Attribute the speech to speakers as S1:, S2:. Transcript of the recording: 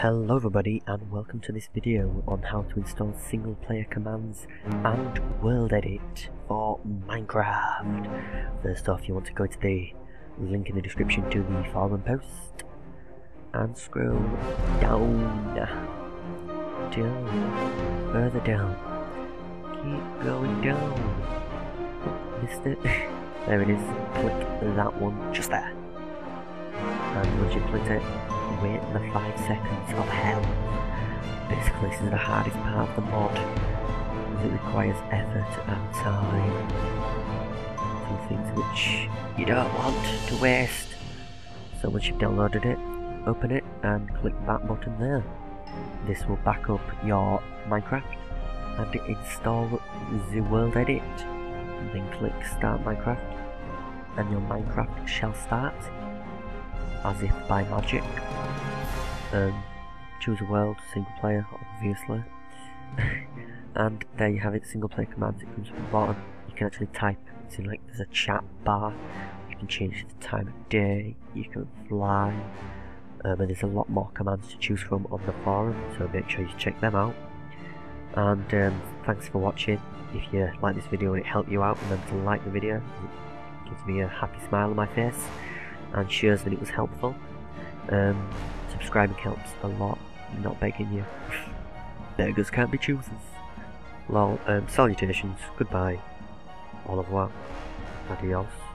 S1: Hello everybody and welcome to this video on how to install single player commands and world edit for Minecraft. First off you want to go to the link in the description to the forum post and scroll down, down, further down, keep going down, oh, missed it, there it is, click that one just there. And once you click it wait the 5 seconds of hell. Basically this is the hardest part of the mod, as it requires effort and time. Some things which you don't want to waste. So once you've downloaded it, open it and click that button there. This will back up your Minecraft and install the world edit. Then click start Minecraft and your Minecraft shall start as if by magic. Um, choose a world, single player, obviously. and there you have it, single player commands, it comes from the bottom. You can actually type, it's like, there's a chat bar, you can change the time of day, you can fly, um, and there's a lot more commands to choose from on the forum, so make sure you check them out. And um, thanks for watching. If you like this video and it helped you out, remember to like the video. It gives me a happy smile on my face and shows that it was helpful. Um, subscribing helps a lot, I'm not begging you. Beggars can't be choosers. Lol, um, salutations, goodbye, au revoir, adios.